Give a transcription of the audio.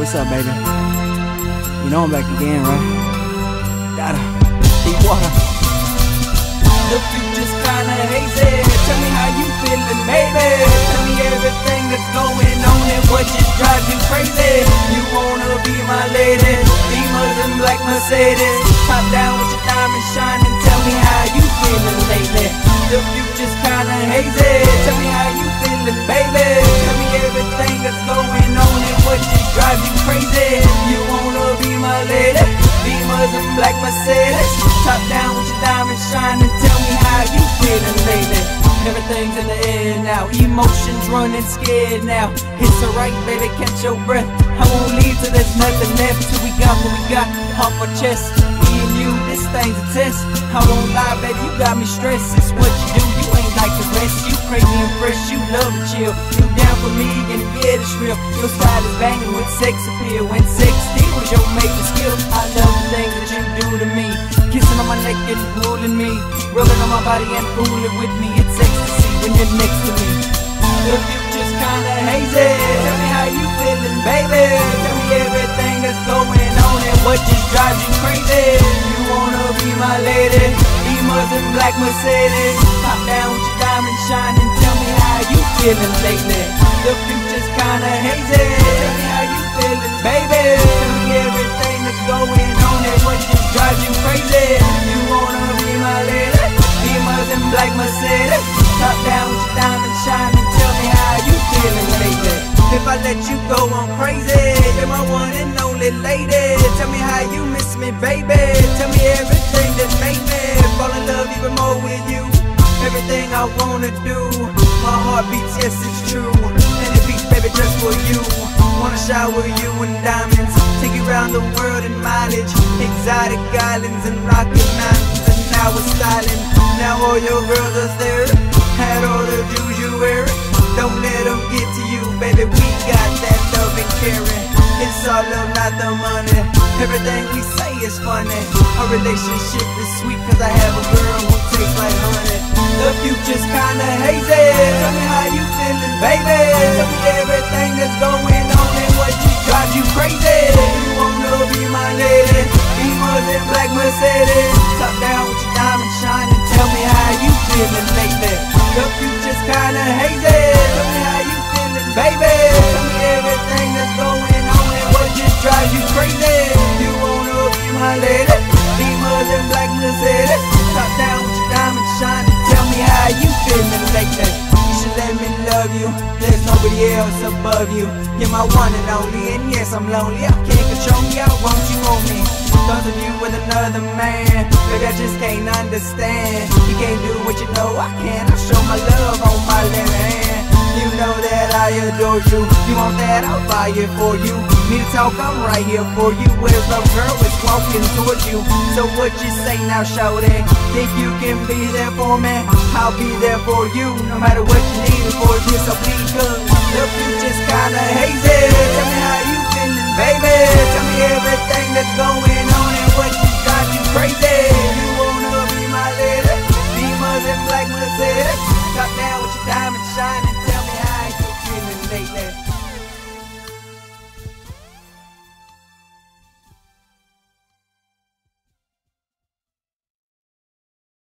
what's up, baby? You know I'm back again, right? Gotta deep water. The future's kinda hazy. Tell me how you feeling, baby. Tell me everything that's going on and what just drives you crazy. You wanna be my lady, Beamers and black Mercedes. Top down with your diamond shining. Tell me how you feeling lately. The future's kinda hazy. Top down with your diamond shining. Tell me how you feeling lately. Everything's in the air now, emotions running scared now. It's alright, baby, catch your breath. I won't leave till there's nothing left. Till we got what we got off our chest. Me and you, this thing's a test. I won't lie, baby, you got me stressed. It's what you do, you ain't like the rest. You crazy and fresh, you love to chill. You down for me, and yeah, it's real. Your style is banging with sex appeal. When sex steals your major skill, I love the things that you do to me. Kissing on my neck and pulling me, rubbing on my body and fooling with me. It's ecstasy when you're next to me. The future's kinda hazy. Tell me how you feeling, baby. Tell me everything that's going on and what just drives you crazy. You wanna be my lady, Beamers and black Mercedes. Top down with your diamond shining. Tell me how you feeling lately. The future's kinda hazy. Tell me how you feeling, baby. Tell me everything that's going on and what you lady. Tell me how you miss me, baby. Tell me everything that made me fall in love even more with you. Everything I wanna do. My heart beats, yes, it's true. And it beats, baby, just for you. Wanna shower you in diamonds. Take you around the world in mileage. Exotic islands and rocky mountains. And now we're styling. Now all your girls are staring. Is funny. Our relationship is sweet, cause I have a girl who tastes like honey. The future's kinda hazy. Tell me how you feeling, baby. Tell me everything that's going on and what just drive you crazy. You wanna be my lady. Beamers and black Mercedes. Top down with your diamond shining. Tell me how you feeling love you. There's nobody else above you. You're my one and only, and yes, I'm lonely. I can't control me, I want you on me. Thought of you with another man. Baby, I just can't understand. You can't do what you know I can. I show my love on my left hand. You know that I adore you. You want that? I'll buy it for you. Need to talk? I'm right here for you. Where's love, girl? It's walking towards you. So what you say now, shout it? Think you can be there for me? I'll be there for you. No matter what you need it for this, I'll be good. The future's kinda hazy. Tell me how you feeling, baby. Tell me everything that's going on and what just drives you crazy. You wanna be my lady? Beamers and black Mercedes. Top down